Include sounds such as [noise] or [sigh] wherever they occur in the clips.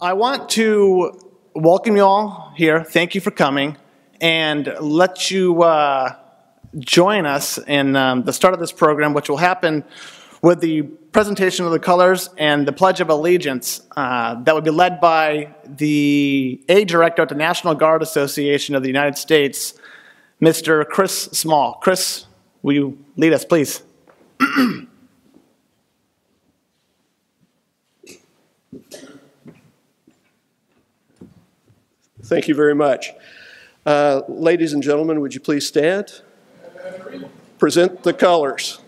I want to welcome you all here. Thank you for coming and let you uh, join us in um, the start of this program, which will happen with the presentation of the colors and the Pledge of Allegiance uh, that would be led by the aid director at the National Guard Association of the United States, Mr. Chris Small. Chris, will you lead us, please? [clears throat] Thank you very much. Uh, Ladies and gentlemen, would you please stand? Present the colors.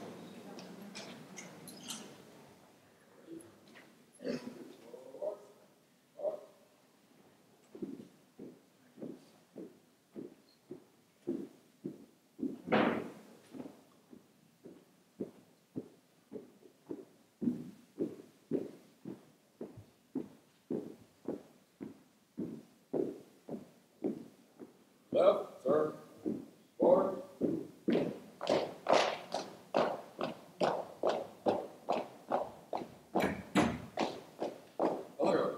Turn, forward. Hold.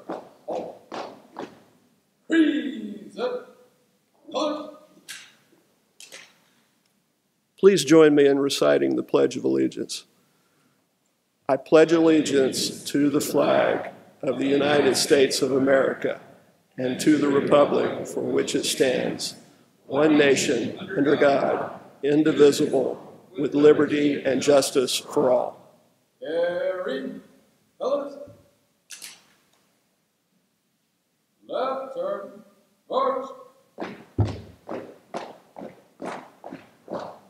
Freeze, up, hold. Please join me in reciting the Pledge of Allegiance. I pledge allegiance to the flag of the United States of America and to the republic for which it stands, one nation, under God, indivisible, with liberty and justice for all. Carry, colors. Left, turn, march.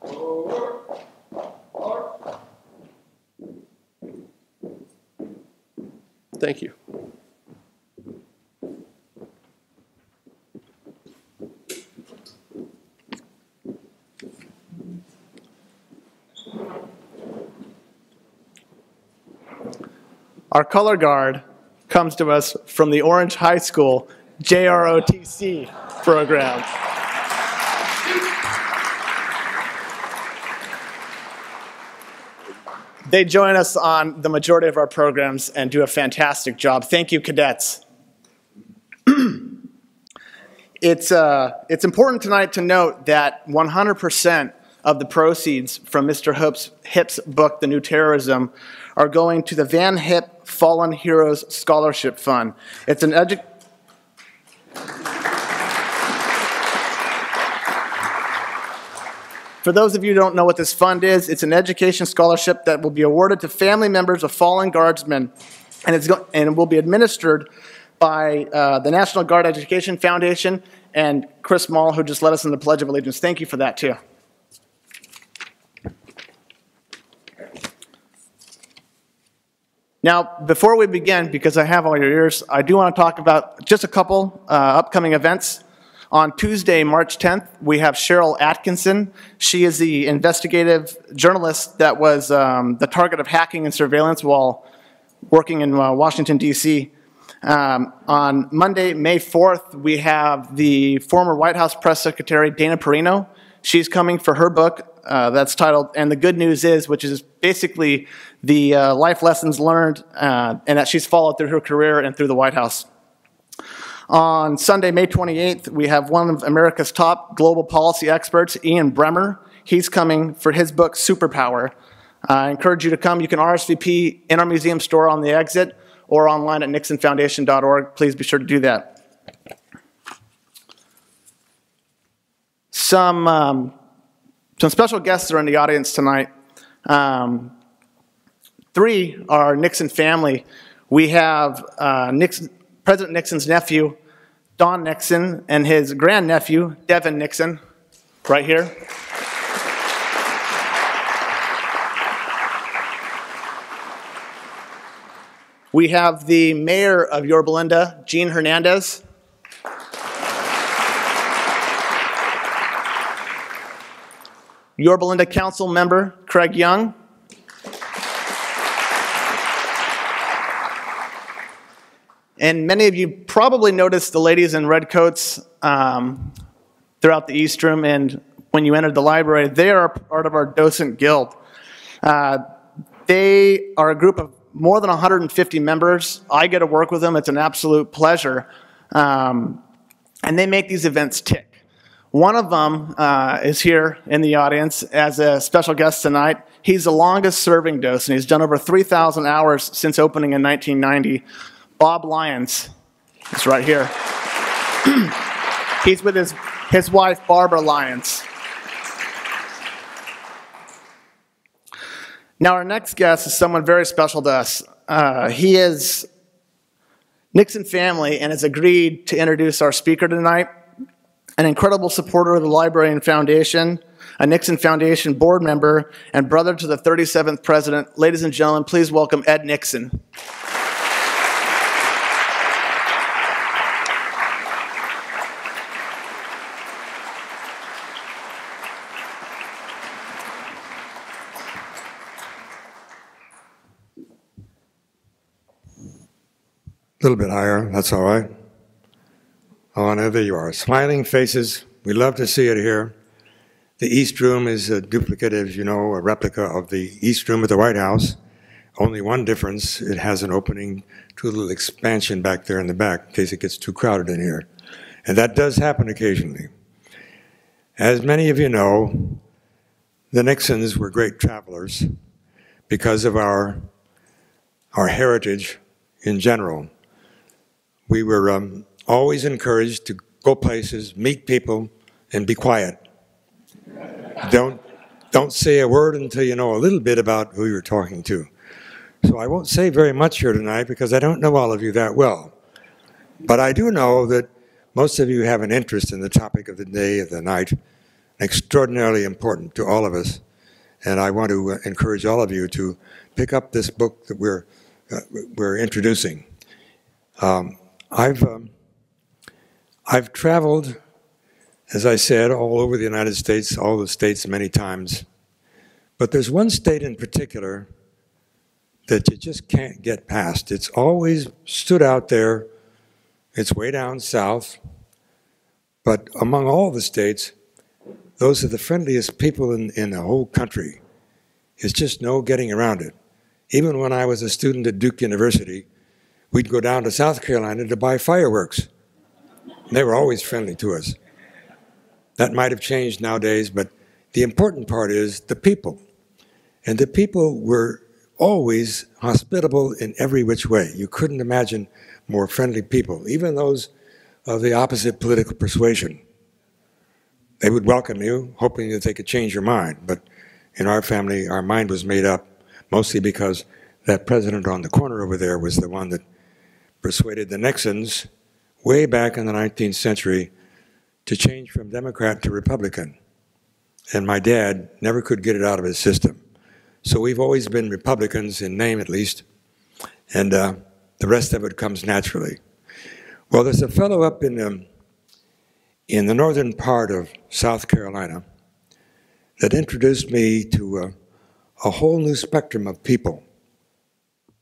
Forward, march. Thank you. Our color guard comes to us from the Orange High School JROTC program. They join us on the majority of our programs and do a fantastic job. Thank you, cadets. [clears throat] it's, uh, it's important tonight to note that 100% of the proceeds from Mr. Hipp's, Hipp's book, The New Terrorism, are going to the Van Hipp Fallen Heroes Scholarship Fund. It's an edu- For those of you who don't know what this fund is, it's an education scholarship that will be awarded to family members of fallen guardsmen, and, it's go- and will be administered by uh, the National Guard Education Foundation and Chris Mall, who just led us in the Pledge of Allegiance. Thank you for that, too. Now, before we begin, because I have all your ears, I do want to talk about just a couple uh, upcoming events. On Tuesday, March 10th, we have Sharyl Attkisson. She is the investigative journalist that was um, the target of hacking and surveillance while working in uh, Washington, D.C. Um, on Monday, May 4th, we have the former White House press secretary, Dana Perino. She's coming for her book uh, that's titled And the Good News Is, which is basically the uh, life lessons learned uh, and that she's followed through her career and through the White House. On Sunday, May 28th, we have one of America's top global policy experts, Ian Bremmer. He's coming for his book, Superpower. I encourage you to come. You can RSVP in our museum store on the exit or online at nixonfoundation.org. Please be sure to do that. Some, um, some special guests are in the audience tonight. Um, three are Nixon family. We have uh, Nixon, President Nixon's nephew, Don Nixon, and his grandnephew, Devin Nixon, right here. We have the mayor of Yorba Linda, Gene Hernandez. Yorba Linda Council member, Craig Young. And many of you probably noticed the ladies in red coats um, throughout the East Room and when you entered the library. They are part of our docent guild. Uh, they are a group of more than 150 members. I get to work with them. It's an absolute pleasure. Um, and they make these events tick. One of them uh, is here in the audience as a special guest tonight. He's the longest serving docent. He's done over 3,000 hours since opening in 1990. Bob Lyons is right here. [clears throat] He's with his, his wife, Barbara Lyons. Now, our next guest is someone very special to us. Uh, he is Nixon family and has agreed to introduce our speaker tonight, an incredible supporter of the Library and Foundation, a Nixon Foundation board member, and brother to the 37th president. Ladies and gentlemen, please welcome Ed Nixon. A little bit higher, that's all right. Oh, there you are. Smiling faces. We love to see it here. The East Room is a duplicate, as you know, a replica of the East Room at the White House. Only one difference, it has an opening to a little expansion back there in the back in case it gets too crowded in here. And that does happen occasionally. As many of you know, the Nixons were great travelers because of our, our heritage in general we were um, always encouraged to go places, meet people, and be quiet. don't, don't say a word until you know a little bit about who you're talking to. So I won't say very much here tonight because I don't know all of you that well. But I do know that most of you have an interest in the topic of the day, of the night, extraordinarily important to all of us. And I want to uh, encourage all of you to pick up this book that we're, uh, we're introducing. Um, I've um, I've traveled, as I said, all over the United States, all the states many times. But there's one state in particular that you just can't get past. It's always stood out there. It's way down south. But among all the states, those are the friendliest people in, in the whole country. It's just no getting around it. Even when I was a student at Duke University, we'd go down to South Carolina to buy fireworks. They were always friendly to us. That might have changed nowadays, but the important part is the people. And the people were always hospitable in every which way. You couldn't imagine more friendly people, even those of the opposite political persuasion. They would welcome you, hoping that they could change your mind. But in our family, our mind was made up mostly because that president on the corner over there was the one that persuaded the Nixons way back in the 19th century to change from Democrat to Republican. And my dad never could get it out of his system. So we've always been Republicans, in name at least, and uh, the rest of it comes naturally. Well, there's a fellow up in, um, in the northern part of South Carolina that introduced me to uh, a whole new spectrum of people,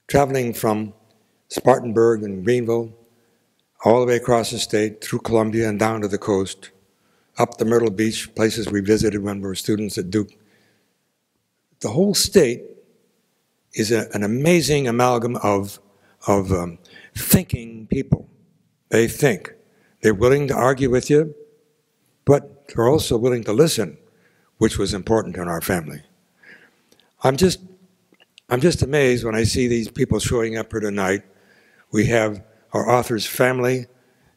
traveling from Spartanburg and Greenville, all the way across the state, through Columbia and down to the coast, up the Myrtle Beach, places we visited when we were students at Duke. The whole state is a, an amazing amalgam of, of um, thinking people. They think. They're willing to argue with you, but they're also willing to listen, which was important in our family. I'm just, I'm just amazed when I see these people showing up here tonight we have our author's family,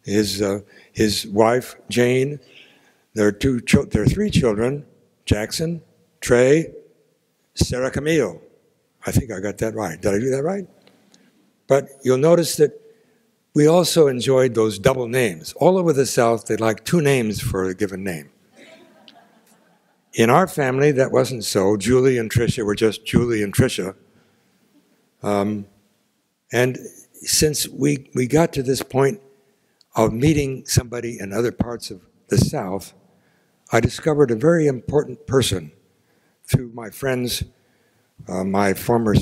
his, uh, his wife, Jane. There are, two there are three children, Jackson, Trey, Sarah Camille. I think I got that right. Did I do that right? But you'll notice that we also enjoyed those double names. All over the South, they like two names for a given name. In our family, that wasn't so. Julie and Tricia were just Julie and Tricia. Um, and since we, we got to this point of meeting somebody in other parts of the South, I discovered a very important person through my friends, uh, my former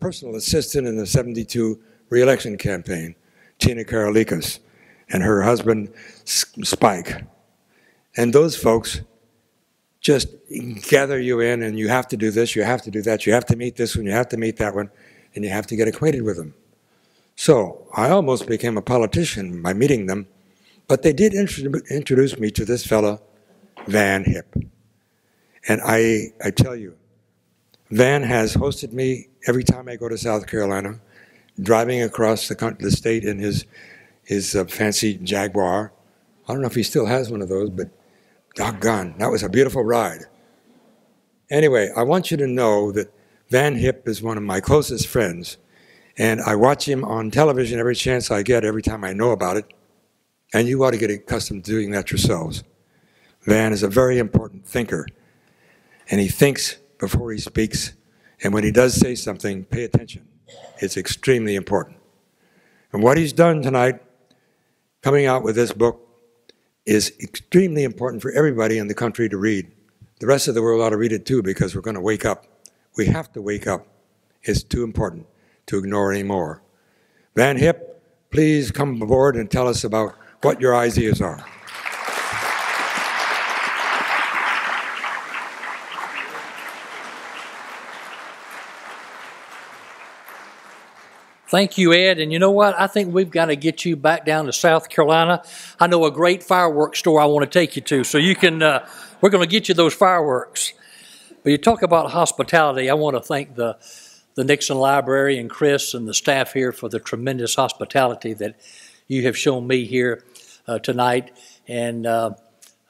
personal assistant in the 72 reelection campaign, Tina Karalikas, and her husband, Spike. And those folks just gather you in and you have to do this, you have to do that, you have to meet this one, you have to meet that one. and you have to get acquainted with them. So I almost became a politician by meeting them, but they did introduce me to this fellow, Van Hipp. And I, I tell you, Van has hosted me every time I go to South Carolina, driving across the, the state in his, his uh, fancy Jaguar. I don't know if he still has one of those, but doggone, that was a beautiful ride. Anyway, I want you to know that Van Hipp is one of my closest friends, and I watch him on television every chance I get, every time I know about it, and you ought to get accustomed to doing that yourselves. Van is a very important thinker, and he thinks before he speaks, and when he does say something, pay attention. It's extremely important. And what he's done tonight, coming out with this book, is extremely important for everybody in the country to read. The rest of the world ought to read it too because we're going to wake up. We have to wake up. It's too important to ignore anymore. Van Hipp, please come aboard and tell us about what your ideas are. Thank you, Ed. And you know what? I think we've got to get you back down to South Carolina. I know a great fireworks store I want to take you to, so you can. Uh, we're going to get you those fireworks. But you talk about hospitality. I want to thank the, the Nixon Library and Chris and the staff here for the tremendous hospitality that you have shown me here uh, tonight and uh,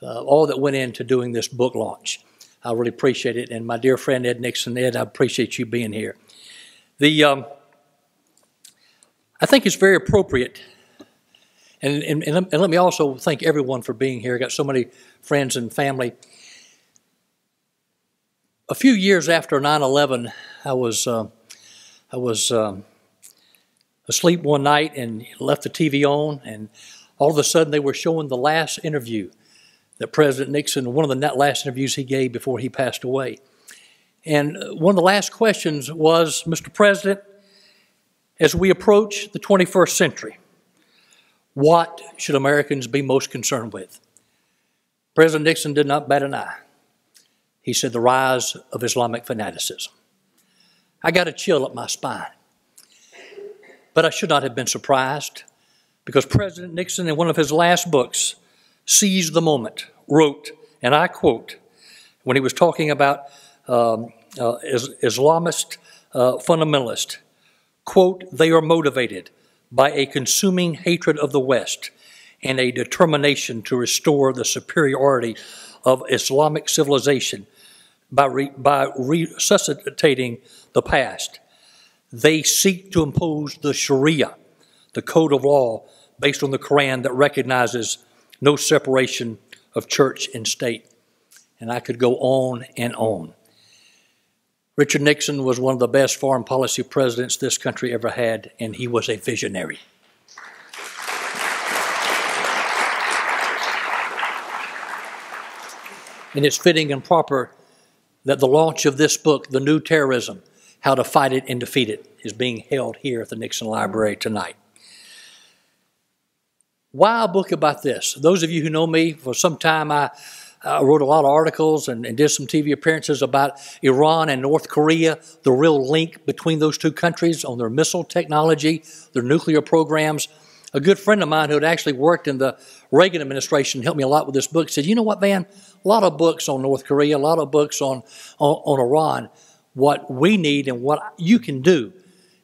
uh, all that went into doing this book launch. I really appreciate it. And my dear friend Ed Nixon, Ed, I appreciate you being here. The, um, I think it's very appropriate and, and, and, let me also thank everyone for being here. I got so many friends and family. A few years after 9/11, I was uh, I was um, asleep one night and left the TV on, and all of a sudden they were showing the last interview that President Nixon, one of the last interviews he gave before he passed away. And one of the last questions was, Mr. President, as we approach the 21st century, what should Americans be most concerned with? President Nixon did not bat an eye. He said the rise of Islamic fanaticism. I got a chill up my spine. But I should not have been surprised because President Nixon, in one of his last books, seized the moment, wrote, and I quote, when he was talking about um, uh, Islamist uh, fundamentalist, quote, they are motivated by a consuming hatred of the West and a determination to restore the superiority of Islamic civilization by, re, by resuscitating the past. They seek to impose the Sharia, the code of law based on the Quran that recognizes no separation of church and state. And I could go on and on. Richard Nixon was one of the best foreign policy presidents this country ever had, and he was a visionary. And it's fitting and proper that the launch of this book, The New Terrorism How to Fight It and Defeat It, is being held here at the Nixon Library tonight. Why a book about this? Those of you who know me, for some time I I wrote a lot of articles and, and, did some TV appearances about Iran and North Korea, the real link between those two countries on their missile technology, their nuclear programs. A good friend of mine who had actually worked in the Reagan administration helped me a lot with this book said, You know what, Van? A lot of books on North Korea, a lot of books on, on, on Iran. What we need and what you can do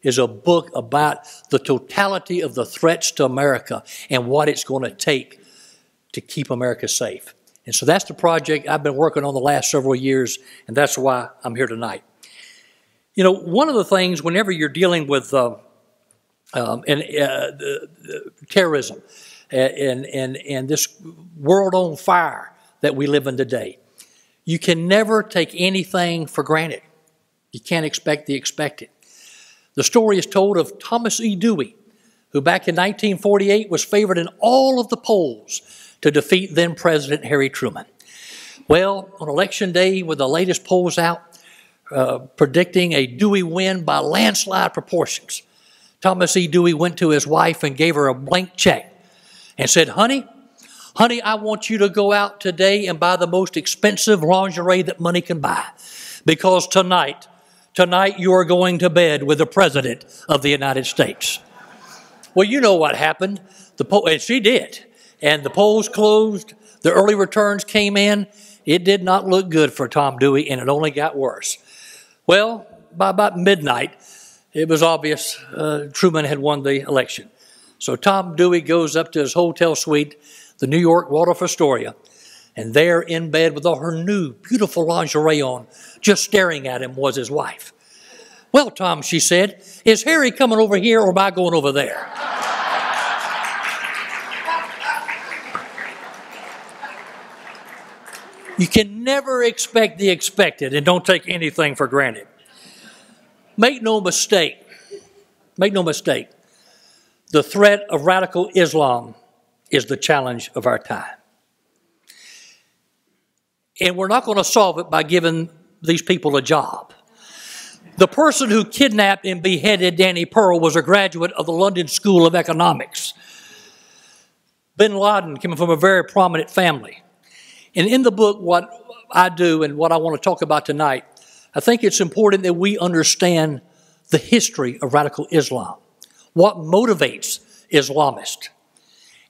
is a book about the totality of the threats to America and what it's going to take to keep America safe. And so that's the project I've been working on the last several years, and that's why I'm here tonight. You know, one of the things whenever you're dealing with uh, um, and, uh, the, the terrorism and, and, and this world on fire that we live in today, you can never take anything for granted. You can't expect the expected. The story is told of Thomas E. Dewey, who back in 1948 was favored in all of the polls to defeat then President Harry Truman. Well, on election day, with the latest polls out uh, predicting a Dewey win by landslide proportions, Thomas E. Dewey went to his wife and gave her a blank check and said, Honey, honey, I want you to go out today and buy the most expensive lingerie that money can buy because tonight tonight you are going to bed with the President of the United States. Well, you know what happened. The and she did. And the polls closed. The early returns came in. It did not look good for Tom Dewey, and it only got worse. Well, by about midnight, it was obvious uh, Truman had won the election. So Tom Dewey goes up to his hotel suite, the New York Waldorf Astoria, and there in bed with all her new, beautiful lingerie on, just staring at him was his wife. Well, Tom, she said, is Harry coming over here or am I going over there? You can never expect the expected and don't take anything for granted. Make no mistake, make no mistake, the threat of radical Islam is the challenge of our time. And we're not going to solve it by giving these people a job. The person who kidnapped and beheaded Danny Pearl was a graduate of the London School of Economics. Bin Laden came from a very prominent family. And in the book, what I do and what I want to talk about tonight, I think it's important that we understand the history of radical Islam, what motivates Islamists,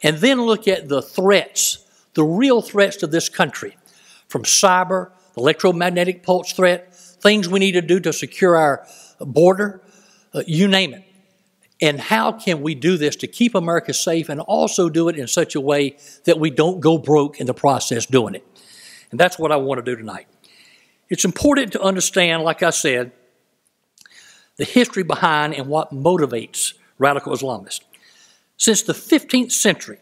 and then look at the threats, the real threats to this country, from cyber, electromagnetic pulse threat, things we need to do to secure our border, uh, you name it. And how can we do this to keep America safe and also do it in such a way that we don't go broke in the process doing it? And that's what I want to do tonight. It's important to understand, like I said, the history behind and what motivates radical Islamists. Since the 15th century,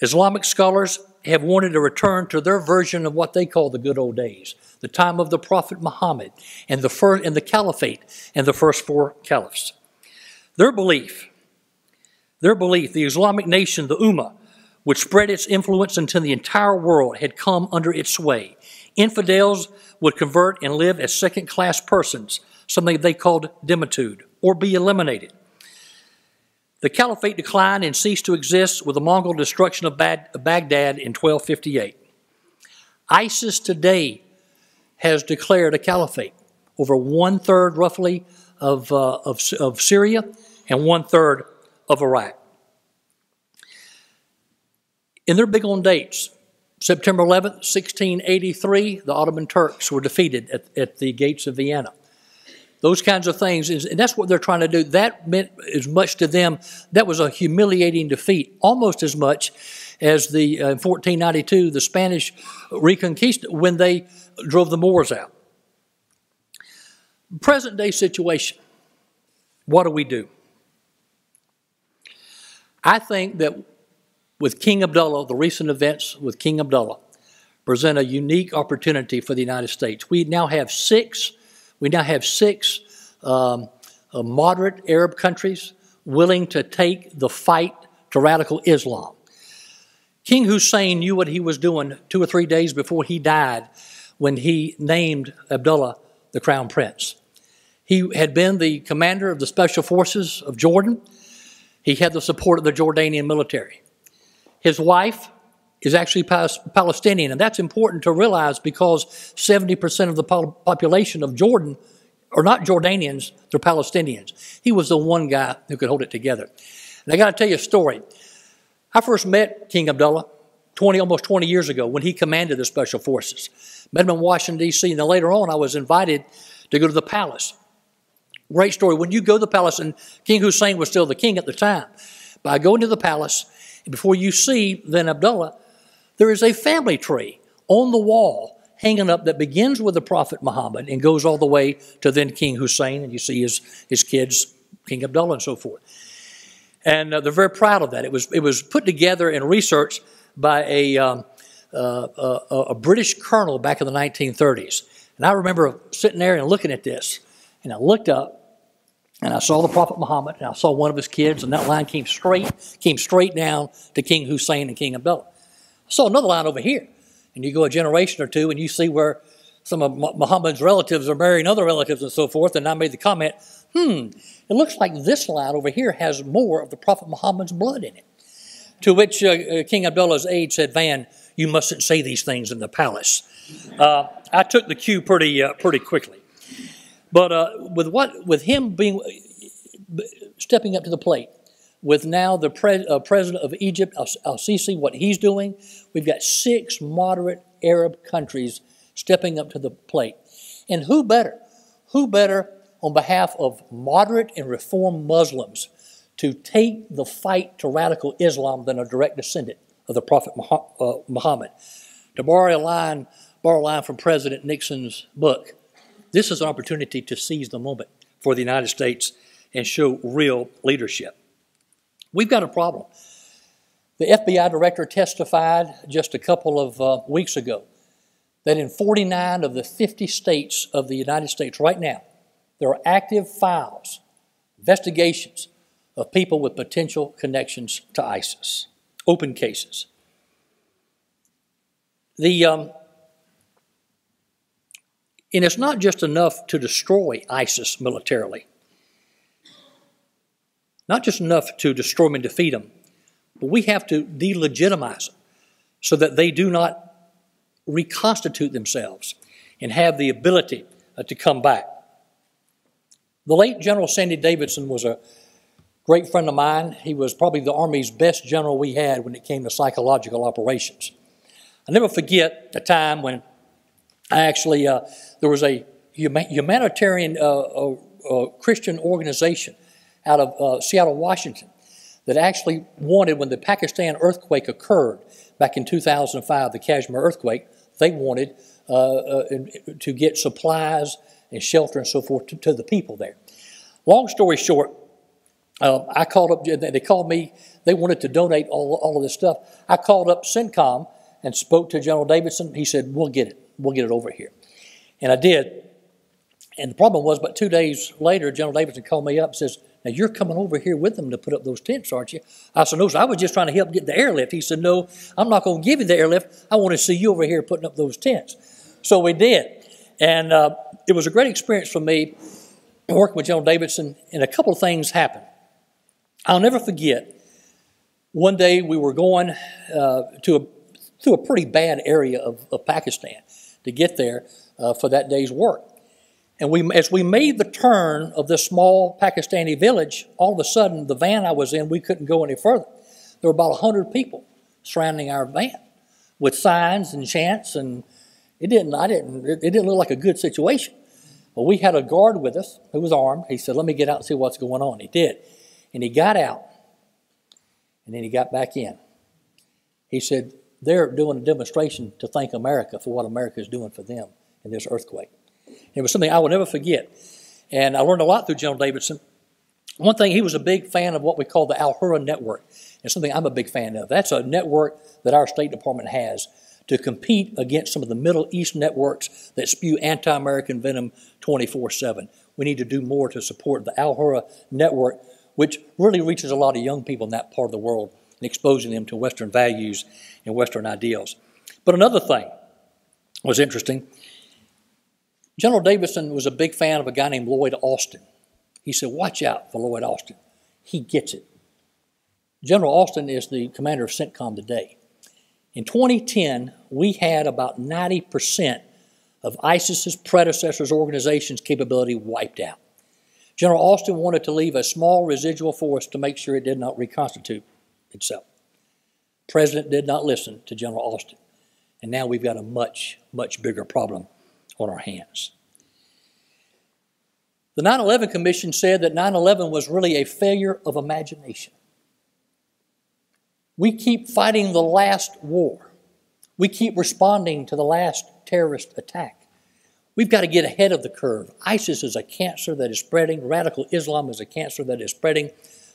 Islamic scholars have wanted to return to their version of what they call the good old days, the time of the Prophet Muhammad and the, first, and the caliphate and the first four caliphs. Their belief, their belief, the Islamic nation, the Ummah, would spread its influence until the entire world had come under its sway. Infidels would convert and live as second class persons, something they called dhimmitude, or be eliminated. The caliphate declined and ceased to exist with the Mongol destruction of Baghdad in 1258. ISIS today has declared a caliphate over one third, roughly, of, uh, of, of Syria and one third of Iraq. In their big on dates, September 11, 1683, the Ottoman Turks were defeated at, at the gates of Vienna. Those kinds of things, and that's what they're trying to do. That meant as much to them. That was a humiliating defeat, almost as much as the uh, 1492 the Spanish Reconquista when they drove the Moors out. Present day situation. What do we do? I think that with King Abdullah, the recent events with King Abdullah present a unique opportunity for the United States. We now have six, we now have six um, uh, moderate Arab countries willing to take the fight to radical Islam. King Hussein knew what he was doing two or three days before he died when he named Abdullah the crown prince. He had been the commander of the special forces of Jordan. He had the support of the Jordanian military. His wife is actually Palestinian, and that's important to realize because 70% of the population of Jordan are not Jordanians, they're Palestinians. He was the one guy who could hold it together. And I got to tell you a story. I first met King Abdullah 20, almost 20 years ago when he commanded the special forces. Met him in Washington, D.C., and then later on I was invited to go to the palace. Great story. When you go to the palace, and King Hussein was still the king at the time, by going to the palace, before you see then Abdullah, there is a family tree on the wall hanging up that begins with the Prophet Muhammad and goes all the way to then King Hussein, and you see his, his kids, King Abdullah, and so forth. And uh, they're very proud of that. It was, it was put together and researched by a, um, uh, a, a British colonel back in the 1930s. And I remember sitting there and looking at this, and I looked up, and I saw the Prophet Muhammad, and I saw one of his kids, and that line came straight, came straight down to King Hussein and King Abdullah. Saw another line over here, and you go a generation or two, and you see where some of Muhammad's relatives are marrying other relatives and so forth. And I made the comment, hmm, it looks like this line over here has more of the Prophet Muhammad's blood in it. To which uh, uh, King Abdullah's aide said, Van, you mustn't say these things in the palace. Uh, I took the cue pretty, uh, pretty quickly. But uh, with what, with him being stepping up to the plate, with now the pre- uh, president of Egypt, Al Sisi, what he's doing, we've got six moderate Arab countries stepping up to the plate. And who better? Who better on behalf of moderate and reform Muslims to take the fight to radical Islam than a direct descendant of the Prophet uh, Muhammad? To borrow a line, borrow a line from President Nixon's book, this is an opportunity to seize the moment for the United States and show real leadership. We've got a problem. The FBI director testified just a couple of uh, weeks ago that in 49 of the 50 states of the United States right now, there are active files, investigations of people with potential connections to ISIS, open cases. The, um, and it's not just enough to destroy ISIS militarily, not just enough to destroy them and defeat them, but we have to delegitimize them so that they do not reconstitute themselves and have the ability uh, to come back. The late General Sandy Davidson was a great friend of mine. He was probably the Army's best general we had when it came to psychological operations. i never forget a time when I actually, uh, there was a humanitarian uh, uh, uh, Christian organization out of uh, Seattle, Washington, that actually wanted, when the Pakistan earthquake occurred back in 2005, the Kashmir earthquake, they wanted uh, to get supplies and shelter and so forth to, to the people there. Long story short, uh, I called up, they called me, they wanted to donate all, all of this stuff. I called up CENTCOM and spoke to General Davidson. He said, We'll get it. We'll get it over here. And I did. And the problem was, but two days later, General Davidson called me up and says, Now you're coming over here with them to put up those tents, aren't you? I said, No, sir, I was just trying to help get the airlift. He said, No, I'm not going to give you the airlift. I want to see you over here putting up those tents. So we did. And uh, it was a great experience for me working with General Davidson, and a couple of things happened. I'll never forget. One day we were going uh, to a, through a pretty bad area of, of Pakistan to get there uh, for that day's work. And we, as we made the turn of this small Pakistani village, all of a sudden the van I was in, we couldn't go any further. There were about 100 people surrounding our van with signs and chants, and it didn't, I didn't, it didn't look like a good situation. But we had a guard with us who was armed. He said, Let me get out and see what's going on. He did. And he got out, and then he got back in. He said, They're doing a demonstration to thank America for what America is doing for them in this earthquake. It was something I will never forget. And I learned a lot through General Davidson. One thing, he was a big fan of what we call the Al Hurra Network. It's something I'm a big fan of. That's a network that our State Department has to compete against some of the Middle East networks that spew anti American venom 24 7. We need to do more to support the Al Hurra network, which really reaches a lot of young people in that part of the world and exposing them to Western values and Western ideals. But another thing was interesting. General Davidson was a big fan of a guy named Lloyd Austin. He said, Watch out for Lloyd Austin. He gets it. General Austin is the commander of CENTCOM today. In 2010, we had about 90% of ISIS's predecessors' organization's capability wiped out. General Austin wanted to leave a small residual force to make sure it did not reconstitute itself. President did not listen to General Austin. And now we've got a much, much bigger problem on our hands. The 9 11 Commission said that 9 11 was really a failure of imagination. We keep fighting the last war. We keep responding to the last terrorist attack. We've got to get ahead of the curve. ISIS is a cancer that is spreading. Radical Islam is a cancer that is spreading.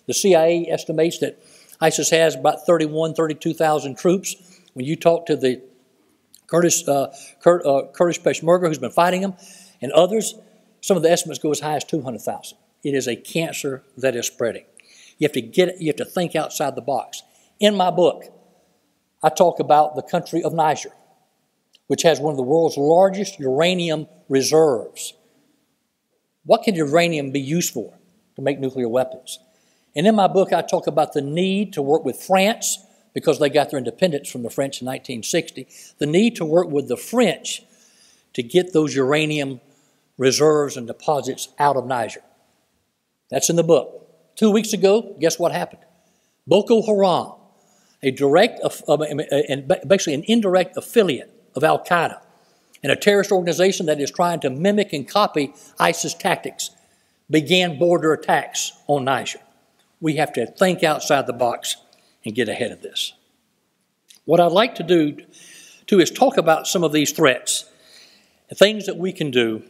The CIA estimates that ISIS has about 31, 32,000 troops. When you talk to the Kurdish, uh, Kur, uh, Kurdish Peshmerga, who's been fighting them, and others, some of the estimates go as high as 200,000. It is a cancer that is spreading. You have to get, you have to think outside the box. In my book, I talk about the country of Niger, which has one of the world's largest uranium reserves. What can uranium be used for? To make nuclear weapons. And in my book, I talk about the need to work with France because they got their independence from the French in 1960, the need to work with the French to get those uranium reserves and deposits out of Niger. That's in the book. Two weeks ago, guess what happened? Boko Haram, a direct, uh, and basically an indirect affiliate of Al Qaeda, and a terrorist organization that is trying to mimic and copy ISIS tactics, began border attacks on Niger. We have to think outside the box and get ahead of this. What I'd like to do, too, is talk about some of these threats, things that we can do,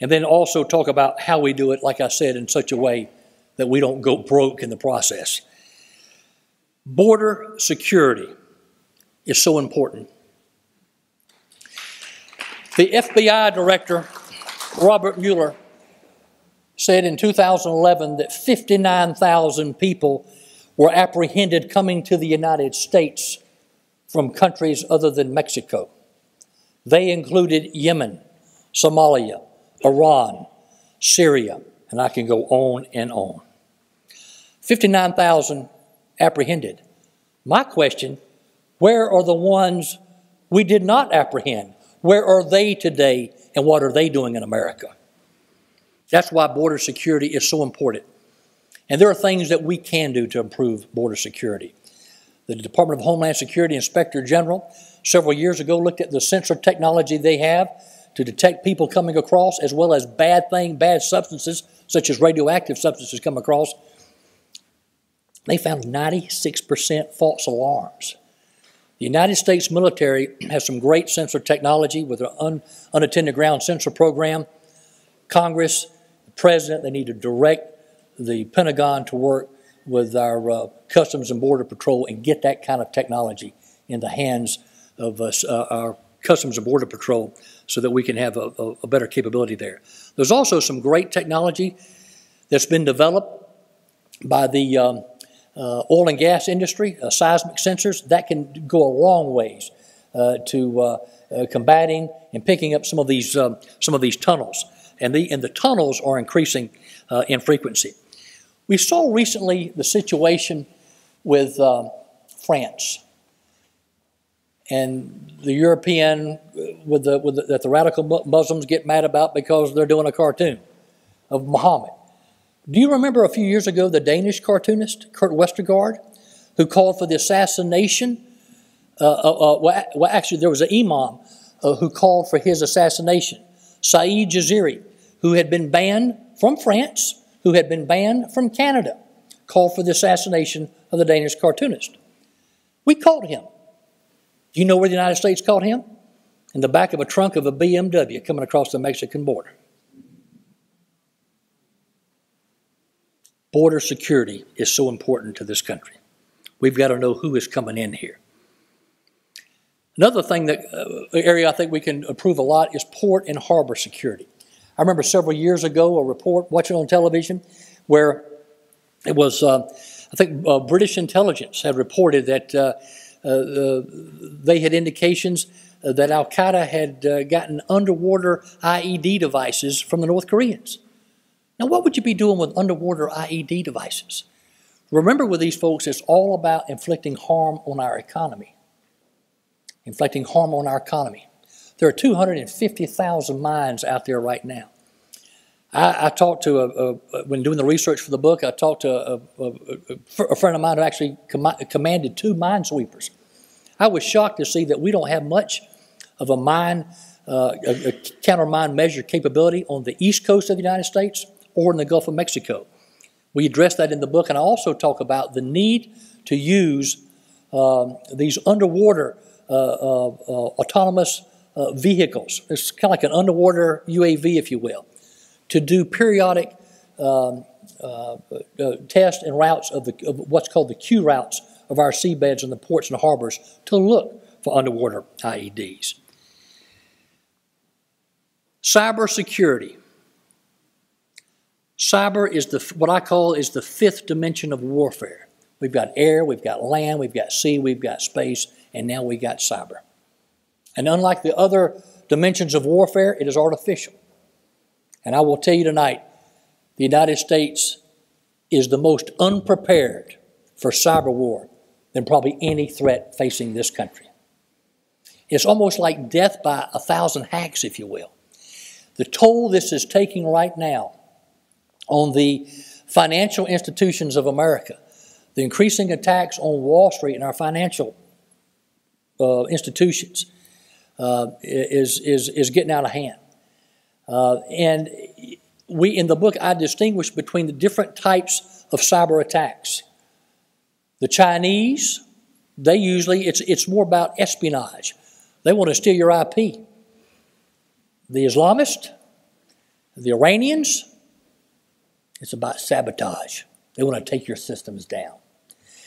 and then also talk about how we do it, like I said, in such a way that we don't go broke in the process. Border security is so important. The FBI director, Robert Mueller, said in 2011 that 59,000 people were apprehended coming to the United States from countries other than Mexico. They included Yemen, Somalia, Iran, Syria, and I can go on and on. 59,000 apprehended. My question where are the ones we did not apprehend? Where are they today, and what are they doing in America? That's why border security is so important. And there are things that we can do to improve border security. The Department of Homeland Security Inspector General several years ago looked at the sensor technology they have to detect people coming across, as well as bad things, bad substances, such as radioactive substances come across. They found 96% false alarms. The United States military [clears throat] has some great sensor technology with an un, unattended ground sensor program. Congress, the President, they need to direct the Pentagon to work with our uh, Customs and Border Patrol and get that kind of technology in the hands of us, uh, our Customs and Border Patrol so that we can have a, a, a better capability there. There's also some great technology that's been developed by the um, uh, oil and gas industry, uh, seismic sensors, that can go a long ways uh, to uh, combating and picking up some of these um, some of these tunnels, and the and the tunnels are increasing in frequency. We saw recently the situation with um, France and the European with the, with the, that the radical Muslims get mad about because they're doing a cartoon of Muhammad. Do you remember a few years ago the Danish cartoonist, Kurt Westergaard, who called for the assassination? Uh, uh, uh, well, well, actually, there was an imam uh, who called for his assassination. Saeed Jaziri, who had been banned from France, who had been banned from Canada, called for the assassination of the Danish cartoonist. We caught him. Do you know where the United States caught him? In the back of a trunk of a BMW coming across the Mexican border. Border security is so important to this country. We've got to know who is coming in here. Another thing that uh, area I think we can improve a lot is port and harbor security. I remember several years ago a report watching on television where it was, uh, I think, uh, British intelligence had reported that uh, uh they had indications that Al Qaeda had uh, gotten underwater IED devices from the North Koreans. Now, what would you be doing with underwater IED devices? Remember, with these folks, it's all about inflicting harm on our economy. Inflicting harm on our economy. There are 250,000 mines out there right now. I, I talked to, a, a, when doing the research for the book, I talked to a, a friend of mine who actually com- commanded two minesweepers. I was shocked to see that we don't have much of a mine, uh, a, a counter mine measure capability on the east coast of the United States or in the Gulf of Mexico. We address that in the book, and I also talk about the need to use um, these underwater uh, uh, uh autonomous uh, vehicles. It's kind of like an underwater UAV, if you will, to do periodic um, uh, tests and routes of, the, of what's called the Q routes of our seabeds and the ports and harbors to look for underwater IEDs. Cybersecurity Cyber is the, what I call is the fifth dimension of warfare. We've got air, we've got land, we've got sea, we've got space, and now we got cyber. And unlike the other dimensions of warfare, it is artificial. And I will tell you tonight, the United States is the most unprepared for cyber war than probably any threat facing this country. It's almost like death by a thousand hacks, if you will. the toll this is taking right now on the financial institutions of America, the increasing attacks on Wall Street and our financial uh, institutions uh, is, is, is getting out of hand. Uh, and we, in the book, I distinguish between the different types of cyber attacks. The Chinese, they usually, it's, it's more about espionage. They want to steal your IP. The Islamists, the Iranians, it's about sabotage. They want to take your systems down.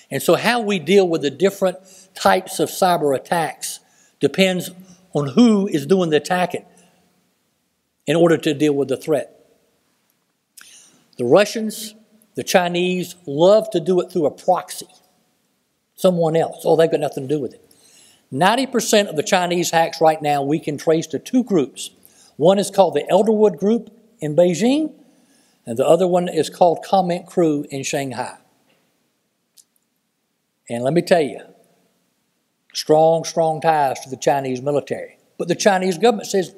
And so, how we deal with the different types of cyber attacks depends on who is doing the attacking in order to deal with the threat. The Russians, the Chinese love to do it through a proxy, someone else. Oh, they've got nothing to do with it. 90% of the Chinese hacks right now we can trace to two groups. One is called the Elderwood Group in Beijing, and the other one is called Comment Crew in Shanghai. And let me tell you, strong, strong ties to the Chinese military. But the Chinese government says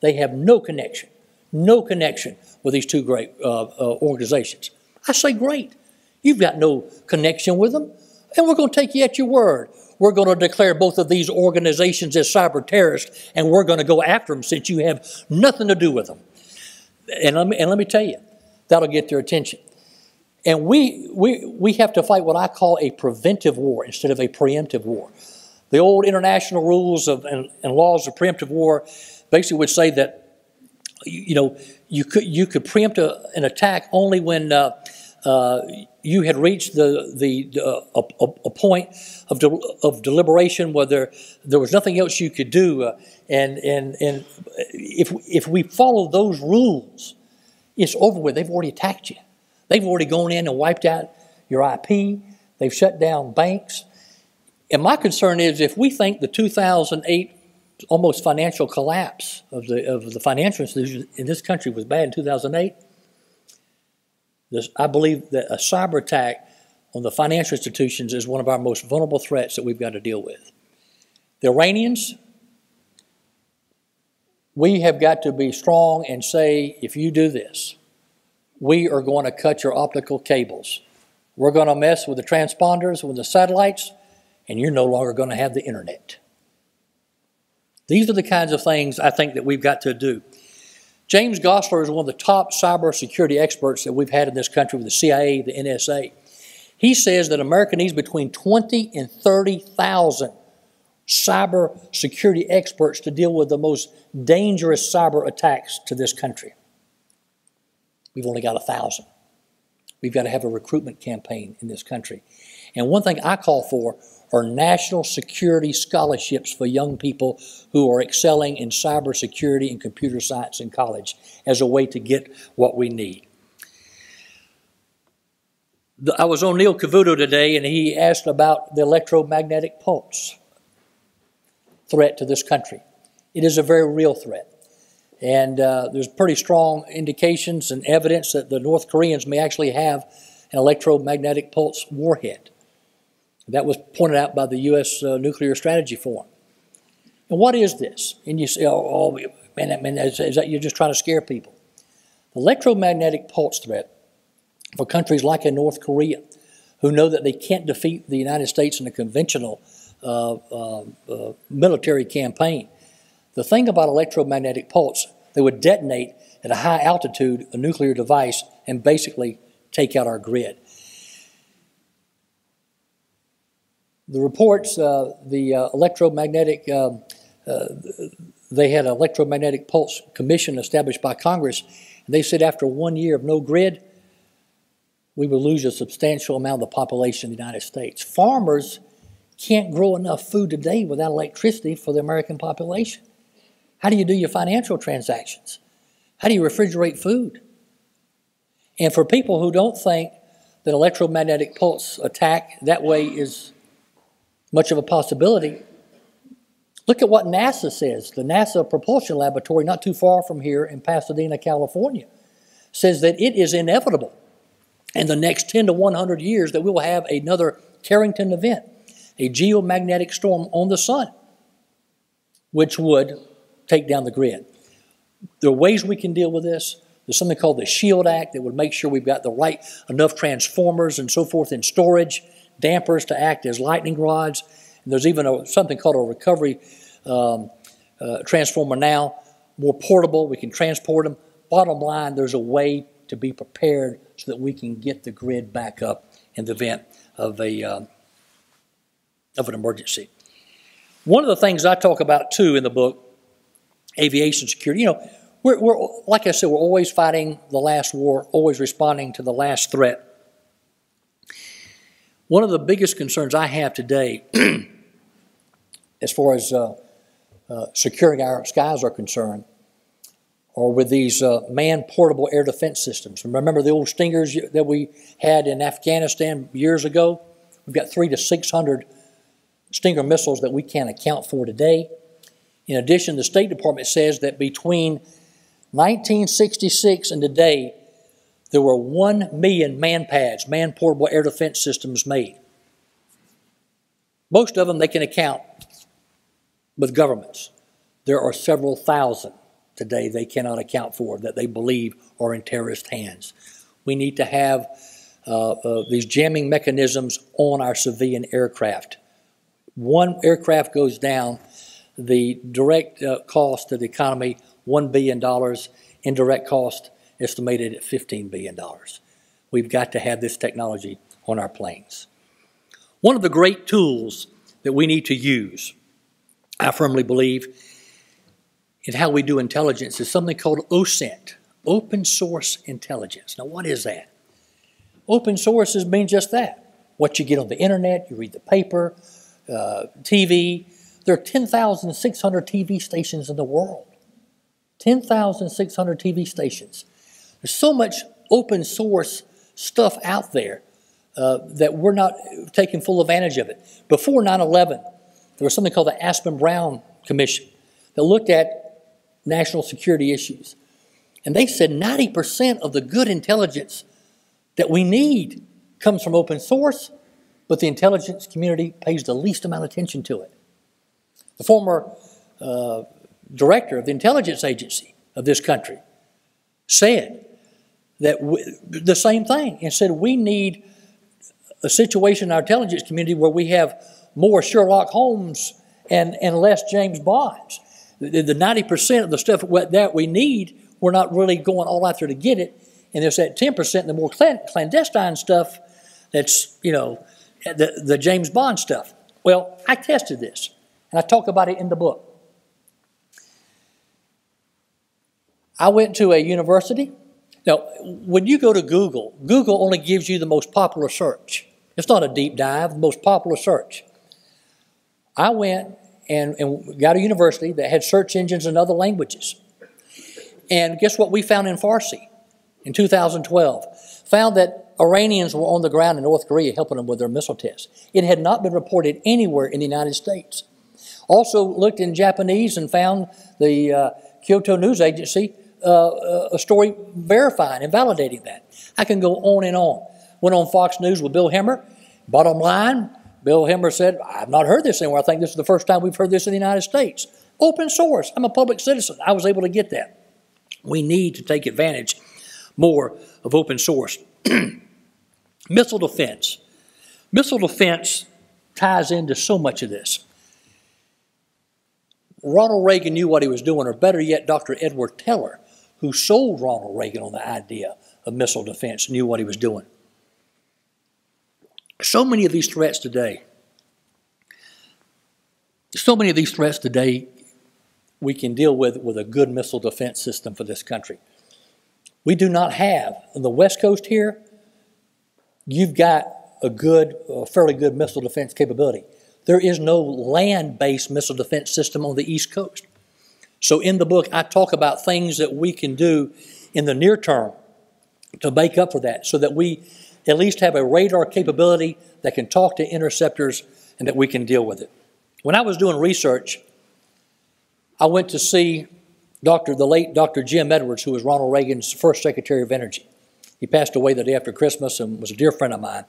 they have no connection, no connection with these two great uh, uh, organizations. I say, great. You've got no connection with them, and we're going to take you at your word. We're going to declare both of these organizations as cyber terrorists, and we're going to go after them since you have nothing to do with them. And let me, and let me tell you, that'll get their attention. And we, we, we have to fight what I call a preventive war instead of a preemptive war. The old international rules of, and, and laws of preemptive war basically would say that, you know, you could, you could preempt a, an attack only when uh, uh, you had reached the, the, uh, a, a, point of, de, of deliberation where there, there was nothing else you could do. Uh, and and, and if, if we follow those rules, it's over with. They've already attacked you. They've already gone in and wiped out your IP. They've shut down banks. And my concern is if we think the 2008 almost financial collapse of the, of the financial institutions in this country was bad in 2008, this, I believe that a cyber attack on the financial institutions is one of our most vulnerable threats that we've got to deal with. The Iranians, we have got to be strong and say, if you do this, we are going to cut your optical cables. We're going to mess with the transponders, with the satellites, and you're no longer going to have the internet. These are the kinds of things I think that we've got to do. James Gosler is one of the top cybersecurity experts that we've had in this country with the CIA, the NSA. He says that America needs between 20 and 30,000 cyber security experts to deal with the most dangerous cyber attacks to this country. We've only got a thousand. We've got to have a recruitment campaign in this country. And one thing I call for are national security scholarships for young people who are excelling in cybersecurity and computer science in college as a way to get what we need. I was on Neil Cavuto today, and he asked about the electromagnetic pulse threat to this country. It is a very real threat. And uh, there's pretty strong indications and evidence that the North Koreans may actually have an electromagnetic pulse warhead. That was pointed out by the U.S. Uh, Nuclear Strategy Forum. And what is this? And you say, oh, oh man, man is, is that you're just trying to scare people? Electromagnetic pulse threat for countries like in North Korea, who know that they can't defeat the United States in a conventional uh, uh, uh, military campaign. The thing about electromagnetic pulse, they would detonate at a high altitude a nuclear device and basically take out our grid. The reports, uh, the uh, electromagnetic, uh, uh, they had an electromagnetic pulse commission established by Congress, and they said after one year of no grid, we would lose a substantial amount of the population of the United States. Farmers can't grow enough food today without electricity for the American population. How do you do your financial transactions? How do you refrigerate food? And for people who don't think that electromagnetic pulse attack that way is much of a possibility. Look at what NASA says. The NASA Propulsion Laboratory, not too far from here in Pasadena, California, says that it is inevitable in the next 10 to 100 years that we will have another Carrington event, a geomagnetic storm on the sun, which would take down the grid. There are ways we can deal with this. There's something called the SHIELD Act that would make sure we've got the right enough transformers and so forth in storage, dampers to act as lightning rods. And there's even a, something called a recovery um, uh, transformer now, more portable. We can transport them. Bottom line, there's a way to be prepared so that we can get the grid back up in the event of a um, of an emergency. One of the things I talk about too in the book, aviation security. You know, we're, we're like I said, we're always fighting the last war, always responding to the last threat. One of the biggest concerns I have today, [clears throat] as far as uh, uh, securing our skies are concerned, or with these uh, man portable air defense systems. Remember the old Stingers that we had in Afghanistan years ago? We've got three to 600 Stinger missiles that we can't account for today. In addition, the State Department says that between 1966 and today, there were 1 million MANPADS, man portable air defense systems made. Most of them they can account with governments. There are several thousand today they cannot account for that they believe are in terrorist hands. We need to have uh, uh, these jamming mechanisms on our civilian aircraft. One aircraft goes down, the direct uh, cost to the economy $1 billion, indirect cost estimated at $15 billion. We've got to have this technology on our planes. One of the great tools that we need to use, I firmly believe, in how we do intelligence is something called OSINT, open source intelligence. Now, what is that? Open sources mean just that. What you get on the internet, you read the paper, uh, TV. There are 10,600 TV stations in the world. 10,600 TV stations. There's so much open source stuff out there uh, that we're not taking full advantage of it. Before 9 11, there was something called the Aspin Brown Commission that looked at national security issues. And they said 90% of the good intelligence that we need comes from open source, but the intelligence community pays the least amount of attention to it. The former uh, director of the intelligence agency of this country said that we, the same thing and said we need a situation in our intelligence community where we have more Sherlock Holmes and, and less James Bonds the 90% of the stuff that we need, we're not really going all out there to get it. And there's that 10%, the more clandestine stuff that's, you know, the, the James Bond stuff. Well, I tested this, and I talk about it in the book. I went to a university. Now, when you go to Google, Google only gives you the most popular search. It's not a deep dive, the most popular search. I went and, and got a university that had search engines in other languages. And guess what we found in Farsi in 2012? Found that Iranians were on the ground in North Korea helping them with their missile tests. It had not been reported anywhere in the United States. Also looked in Japanese and found the uh, Kyodo News Agency uh, uh a story verifying and validating that. I can go on and on. Went on Fox News with Bill Hemmer. Bottom line, Bill Hemmer said, I've not heard this anywhere. I think this is the first time we've heard this in the United States. Open source. I'm a public citizen. I was able to get that. We need to take advantage more of open source. [clears throat] Missile defense. Missile defense ties into so much of this. Ronald Reagan knew what he was doing, or better yet, Dr. Edward Teller, who sold Ronald Reagan on the idea of missile defense, knew what he was doing. So many of these threats today, so many of these threats today we can deal with with a good missile defense system for this country. We do not have, on the West Coast here, you've got a good, a fairly good missile defense capability. There is no land based missile defense system on the East Coast. So, in the book, I talk about things that we can do in the near term to make up for that so that we at least have a radar capability that can talk to interceptors and that we can deal with it. When I was doing research, I went to see Dr. the late Dr. Jim Edwards, who was Ronald Reagan's first Secretary of Energy. He passed away the day after Christmas and was a dear friend of mine.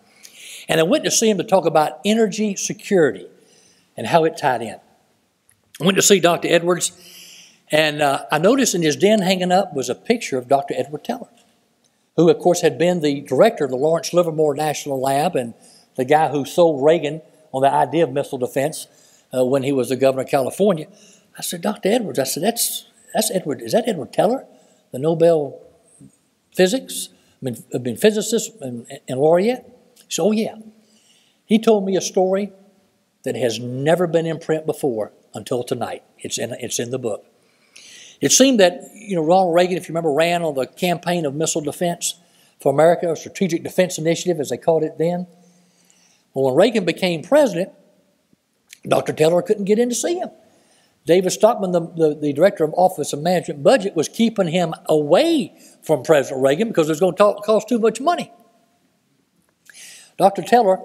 And I went to see him to talk about energy security and how it tied in. I went to see Dr. Edwards, And uh, I noticed in his den hanging up was a picture of Dr. Edward Teller, who, of course, had been the director of the Lawrence Livermore National Lab and the guy who sold Reagan on the idea of missile defense uh, when he was the governor of California. I said, Dr. Edwards, I said, that's, that's Edward, is that Edward Teller, the Nobel physics, I mean, I mean physicist and, and laureate? So, oh yeah. He told me a story that has never been in print before until tonight. It's in, it's in the book. It seemed that, you know, Ronald Reagan, if you remember, ran on the campaign of missile defense for America, a strategic defense initiative, as they called it then. Well, when Reagan became president, Dr. Teller couldn't get in to see him. David Stockman, the, the, the, director of Office of Management Budget, was keeping him away from President Reagan because it was going to talk, cost too much money. Dr. Teller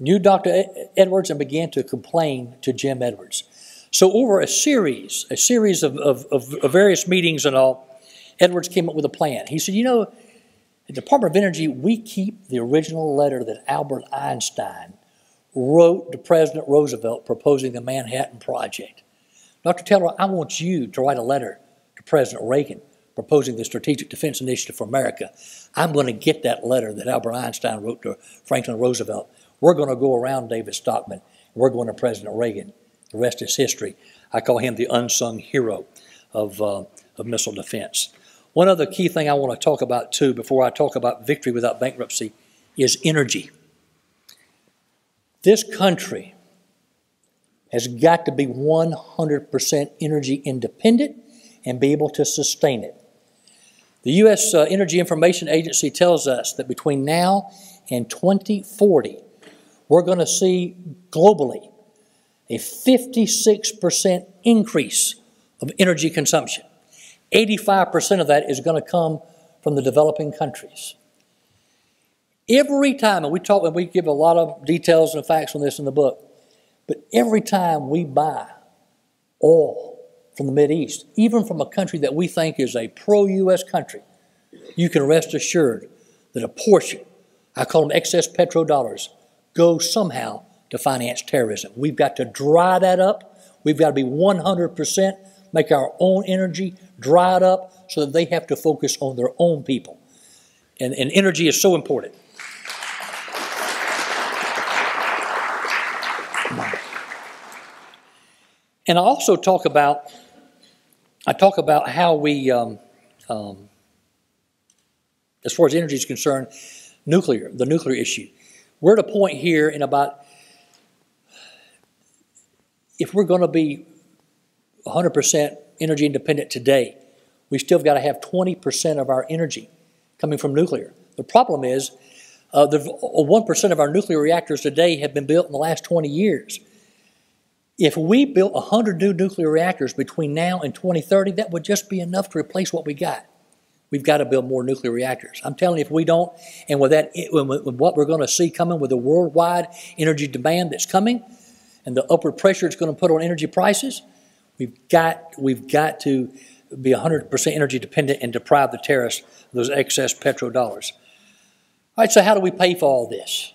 knew Dr. Edwards and began to complain to Jim Edwards. So, over a series, a series of, of, of various meetings and all, Edwards came up with a plan. He said, You know, the Department of Energy, we keep the original letter that Albert Einstein wrote to President Roosevelt proposing the Manhattan Project. Dr. Taylor, I want you to write a letter to President Reagan proposing the Strategic Defense Initiative for America. I'm going to get that letter that Albert Einstein wrote to Franklin Roosevelt. We're going to go around David Stockman. We're going to President Reagan. The rest is history. I call him the unsung hero of, uh, of missile defense. One other key thing I want to talk about, too, before I talk about victory without bankruptcy, is energy. This country has got to be 100% energy independent and be able to sustain it. The U.S. Uh, energy Information Agency tells us that between now and 2040, we're going to see globally a 56% increase of energy consumption. 85% of that is going to come from the developing countries. Every time, and we talk and we give a lot of details and facts on this in the book, but every time we buy oil from the East, even from a country that we think is a pro US country, you can rest assured that a portion, I call them excess petrodollars, goes somehow to finance terrorism. We've got to dry that up. We've got to be 100% make our own energy dry it up so that they have to focus on their own people. And, and energy is so important. And I also talk about, I talk about how we, um, um, as far as energy is concerned, nuclear, the nuclear issue. We're at a point here in about, if we're going to be 100% energy independent today, we still got to have 20% of our energy coming from nuclear. The problem is, uh, the 1% of our nuclear reactors today have been built in the last 20 years. If we built 100 new nuclear reactors between now and 2030, that would just be enough to replace what we got. We've got to build more nuclear reactors. I'm telling you, if we don't, and with that, with what we're going to see coming with the worldwide energy demand that's coming, and the upward pressure it's going to put on energy prices, we've got we've got to be 100% energy dependent and deprive the terrorists of those excess petrodollars. All right, so how do we pay for all this?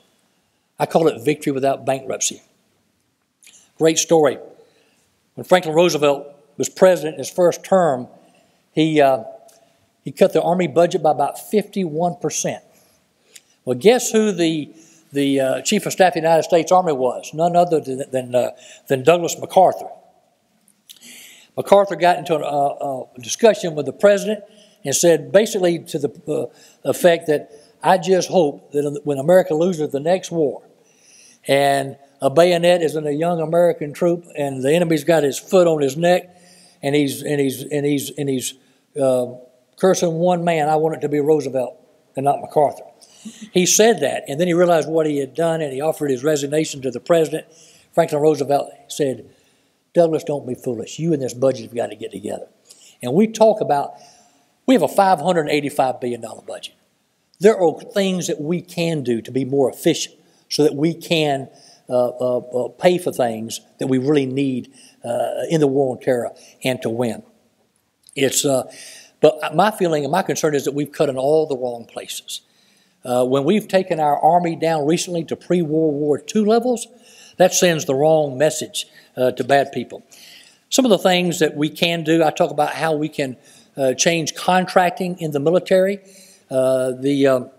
I call it victory without bankruptcy. Great story. When Franklin Roosevelt was president in his first term, he, uh, he cut the Army budget by about 51%. Well, guess who the, the uh, Chief of Staff of the United States Army was? None other than, than, uh, than Douglas MacArthur. MacArthur got into a, a, discussion with the president and said basically to the uh, effect that I just hope that when America loses the next war and a bayonet is in a young American troop, and the enemy's got his foot on his neck, and he's and he's and he's and he's uh, cursing one man. I want it to be Roosevelt and not MacArthur. He said that, and then he realized what he had done, and he offered his resignation to the president. Franklin Roosevelt said, "Douglas, don't be foolish. You and this budget have got to get together." And we talk about we have a 585 billion dollar budget. There are things that we can do to be more efficient, so that we can uh, uh, uh, pay for things that we really need in the war on terror and to win. It's, but my feeling and my concern is that we've cut in all the wrong places. When we've taken our army down recently to pre World War II levels, that sends the wrong message to bad people. Some of the things that we can do, I talk about how we can uh, change contracting in the military. Uh, the um,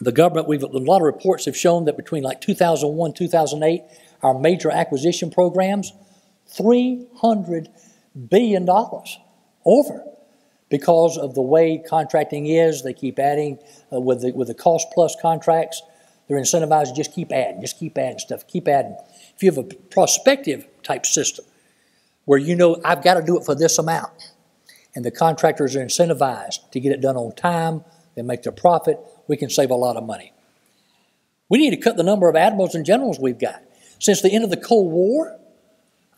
the government, we've a lot of reports have shown that between like 2001, 2008, our major acquisition programs, 300 billion dollars over because of the way contracting is. They keep adding uh, with the with the cost plus contracts. They're incentivized to just keep adding, just keep adding stuff, keep adding. If you have a prospective type system where you know I've got to do it for this amount, and the contractors are incentivized to get it done on time, they make their profit, we can save a lot of money. We need to cut the number of admirals and generals we've got. Since the end of the Cold War,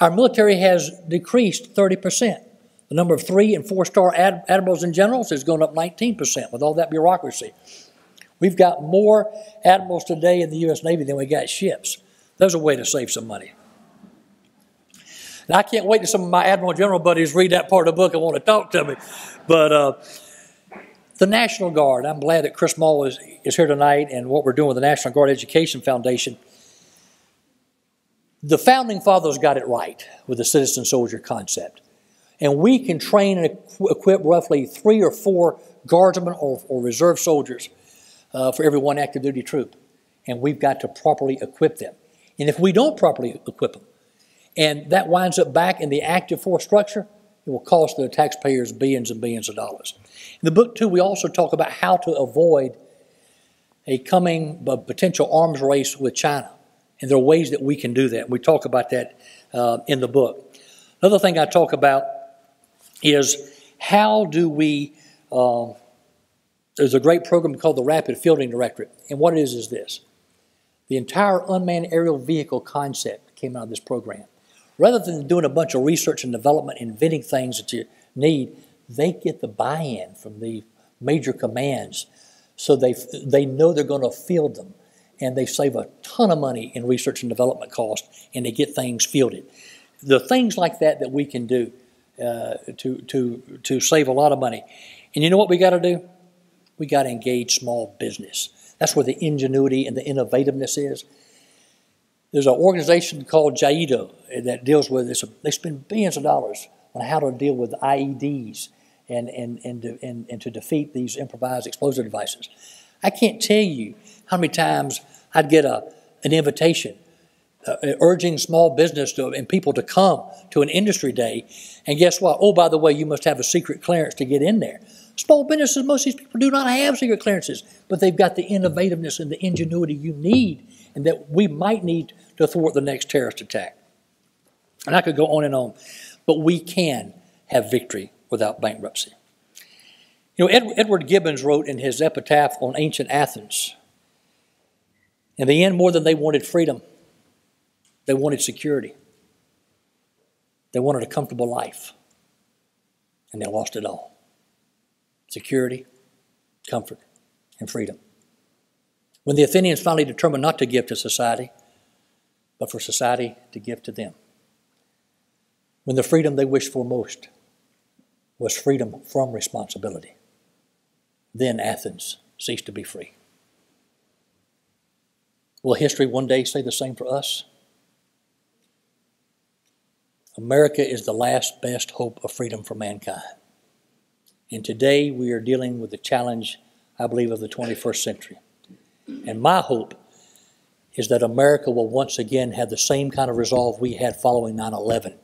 our military has decreased 30%. The number of three and four star ad- admirals and generals has gone up 19% with all that bureaucracy. We've got more admirals today in the U.S. Navy than we got ships. There's a way to save some money. And I can't wait to some of my Admiral General buddies read that part of the book and want to talk to me. But uh, the National Guard, I'm glad that Chris Mull is, is here tonight and what we're doing with the National Guard Education Foundation. The founding fathers got it right with the citizen soldier concept. And we can train and equip roughly three or four guardsmen or, or reserve soldiers uh, for every one active duty troop. And we've got to properly equip them. And if we don't properly equip them, and that winds up back in the active force structure, it will cost the taxpayers billions and billions of dollars. In the book, too, we also talk about how to avoid a coming a potential arms race with China. And there are ways that we can do that. We talk about that uh, in the book. Another thing I talk about is how do we, um, there's a great program called the Rapid Fielding Directorate. And what it is is this the entire unmanned aerial vehicle concept came out of this program. Rather than doing a bunch of research and development, inventing things that you need, they get the buy-in from the major commands, so they they know they're going to field them, and they save a ton of money in research and development costs, and they get things fielded. The things like that that we can do uh, to to to save a lot of money, and you know what we got to do? We got to engage small business. That's where the ingenuity and the innovativeness is. There's an organization called JIDO that deals with this. They spend billions of dollars on how to deal with IEDs and, and, and, to, and, and to defeat these improvised explosive devices. I can't tell you how many times I'd get a, an invitation uh, urging small business to, and people to come to an industry day. And guess what? Oh, by the way, you must have a secret clearance to get in there. Small businesses, most of these people do not have secret clearances, but they've got the innovativeness and the ingenuity you need and that we might need to thwart the next terrorist attack. And I could go on and on, but we can have victory without bankruptcy. You know, Ed, Edward Gibbons wrote in his epitaph on ancient Athens in the end, more than they wanted freedom, they wanted security. They wanted a comfortable life, and they lost it all security, comfort, and freedom. When the Athenians finally determined not to give to society, but for society to give to them. When the freedom they wished for most was freedom from responsibility, then Athens ceased to be free. Will history one day say the same for us? America is the last best hope of freedom for mankind. And today we are dealing with the challenge, I believe, of the 21st century. And my hope is that America will once again have the same kind of resolve we had following 9 11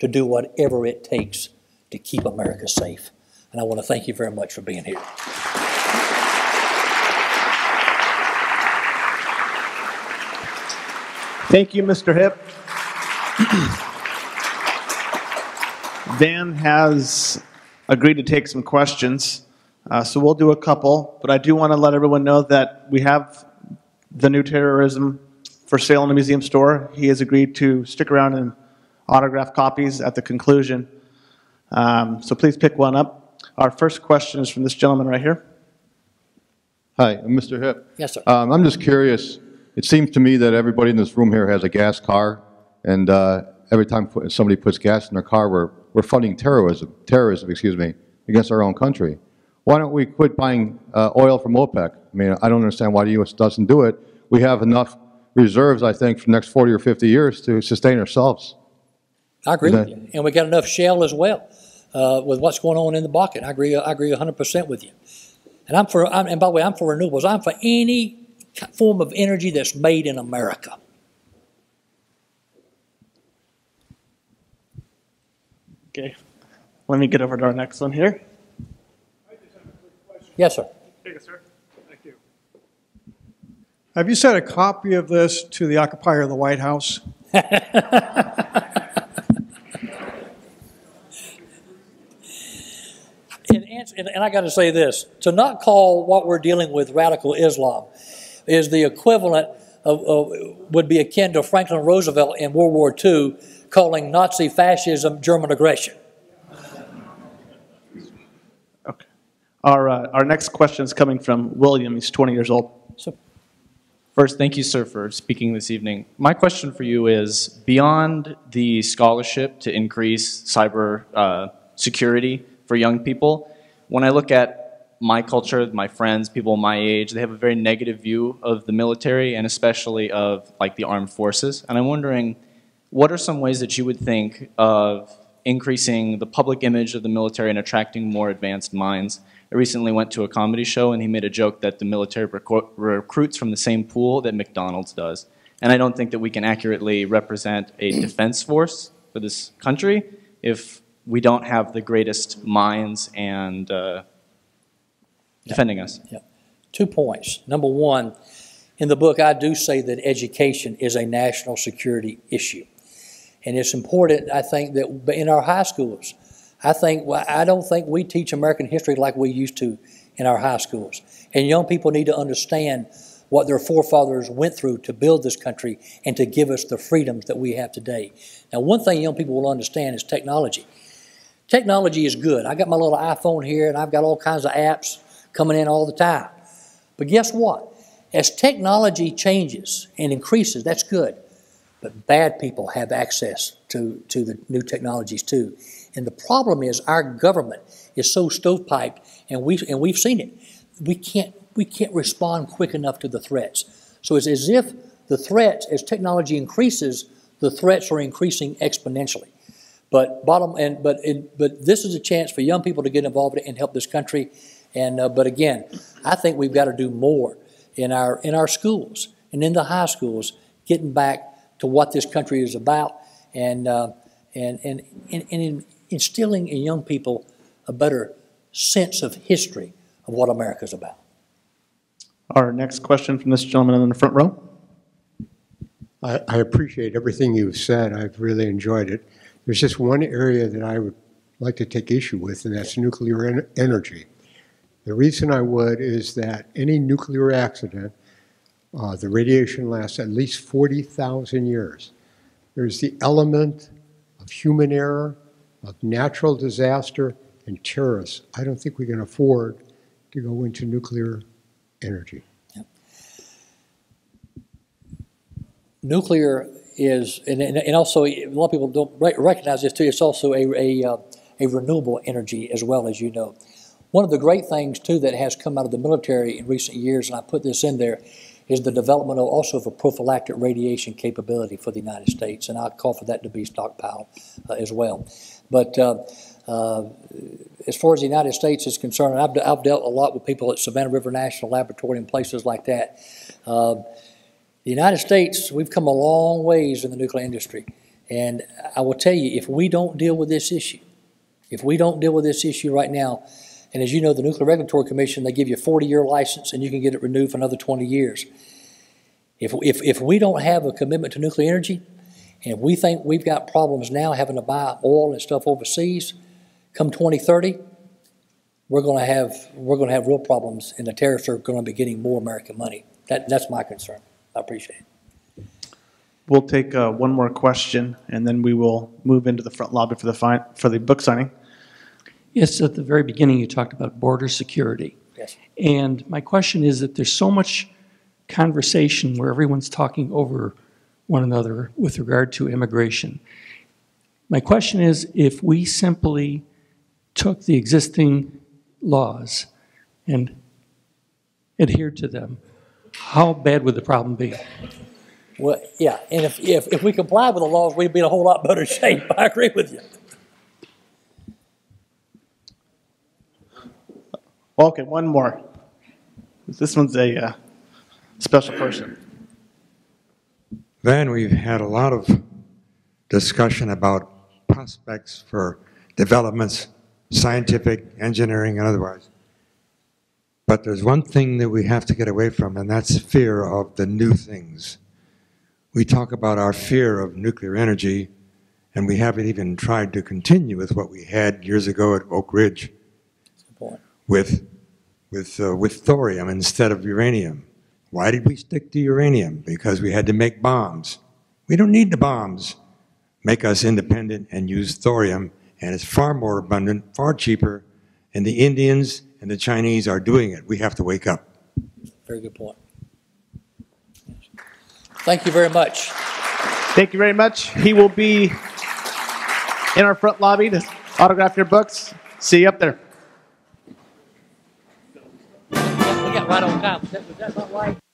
to do whatever it takes to keep America safe. And I want to thank you very much for being here. Thank you, Mr. Hipp. [clears throat] Van has agreed to take some questions, uh, so we'll do a couple. But I do want to let everyone know that we have the new terrorism for sale in the museum store. He has agreed to stick around and autograph copies at the conclusion. Um, so please pick one up. Our first question is from this gentleman right here. Hi, I'm Mr. Hipp. Yes, sir. Um, I'm just curious. It seems to me that everybody in this room here has a gas car, and uh, every time somebody puts gas in their car, we're, we're funding terrorism, terrorism, excuse me, against our own country. Why don't we quit buying uh, oil from OPEC? I mean, I don't understand why the U.S. doesn't do it. We have enough reserves, I think, for the next 40 or 50 years to sustain ourselves. I agree with you. And we got enough shale as well, uh, with what's going on in the Bakken. I agree, I agree hundred percent with you. And I'm for, I'm, and by the way, I'm for renewables. I'm for any form of energy that's made in America. Okay, let me get over to our next one here. Yes, sir. sir. Thank you. Have you sent a copy of this to the occupier of the White House? [laughs] And, and, and I got to say this to not call what we're dealing with radical Islam is the equivalent of, of would be akin to Franklin Roosevelt in World War II calling Nazi fascism German aggression. Okay. Our, uh, our next question is coming from William. He's 20 years old. So, First, thank you, sir, for speaking this evening. My question for you is beyond the scholarship to increase cyber uh, security for young people, when I look at my culture, my friends, people my age, they have a very negative view of the military and especially of like the armed forces. And I'm wondering, what are some ways that you would think of increasing the public image of the military and attracting more advanced minds? I recently went to a comedy show and he made a joke that the military recru- recruits from the same pool that McDonald's does. And I don't think that we can accurately represent a [clears throat] defense force for this country if we don't have the greatest minds and uh, defending us. Yeah. two points. Number one, in the book, I do say that education is a national security issue. And it's important, I think, that in our high schools, I think, well, I don't think we teach American history like we used to in our high schools. And young people need to understand what their forefathers went through to build this country and to give us the freedoms that we have today. Now, one thing young people will understand is technology. Technology is good. I got my little iPhone here and I've got all kinds of apps coming in all the time. But guess what? As technology changes and increases, that's good. But bad people have access to, to the new technologies too. And the problem is our government is so stovepiped, and we and we've seen it. We can't we can't respond quick enough to the threats. So it's as if the threats, as technology increases, the threats are increasing exponentially. But bottom and but it, but this is a chance for young people to get involved and help this country. And uh, but again, I think we've got to do more in our in our schools and in the high schools, getting back to what this country is about, and uh, and and and, and in instilling in young people a better sense of history of what America's about. Our next question from this gentleman in the front row. I, I appreciate everything you've said. I've really enjoyed it. There's just one area that I would like to take issue with, and that's nuclear en- energy. The reason I would is that any nuclear accident, uh, the radiation lasts at least 40,000 years. There's the element of human error, of natural disaster, and terrorists. I don't think we can afford to go into nuclear energy. nuclear is, and, and also, a lot of people don't re- recognize this too, it's also a, a, uh, a renewable energy as well, as you know. One of the great things too that has come out of the military in recent years, and I put this in there, is the development of also of a prophylactic radiation capability for the United States, and I call for that to be stockpiled uh, as well. But uh, uh, as far as the United States is concerned, I've, I've dealt a lot with people at Savannah River National Laboratory and places like that. Uh, the United States, we've come a long ways in the nuclear industry. And I will tell you, if we don't deal with this issue, if we don't deal with this issue right now, and as you know, the Nuclear Regulatory Commission, they give you a 40 year license and you can get it renewed for another 20 years. If, if, if we don't have a commitment to nuclear energy, and we think we've got problems now having to buy oil and stuff overseas, come 2030, we're going to have we're going to have real problems, and the terrorists are going to be getting more American money. That, that's my concern. I appreciate it. We'll take uh, one more question, and then we will move into the front lobby for the fi- for the book signing. Yes, at the very beginning, you talked about border security. Yes. And my question is that there's so much conversation where everyone's talking over one another with regard to immigration. My question is if we simply took the existing laws and adhered to them, how bad would the problem be? Well, yeah, and if, if, if we comply with the laws, we'd be in a whole lot better [laughs] shape. I agree with you. Okay, one more. This one's a uh, special person. Then we've had a lot of discussion about prospects for developments, scientific, engineering, and otherwise. But there's one thing that we have to get away from, and that's fear of the new things. We talk about our fear of nuclear energy, and we haven't even tried to continue with what we had years ago at Oak Ridge. With, with, uh, with thorium instead of uranium. Why did we stick to uranium? Because we had to make bombs. We don't need the bombs. Make us independent and use thorium, and it's far more abundant, far cheaper, and the Indians and the Chinese are doing it. We have to wake up. Very good point. Thank you very much. Thank you very much. He will be in our front lobby to autograph your books. See you up there. Right on time. Was that, was that about right?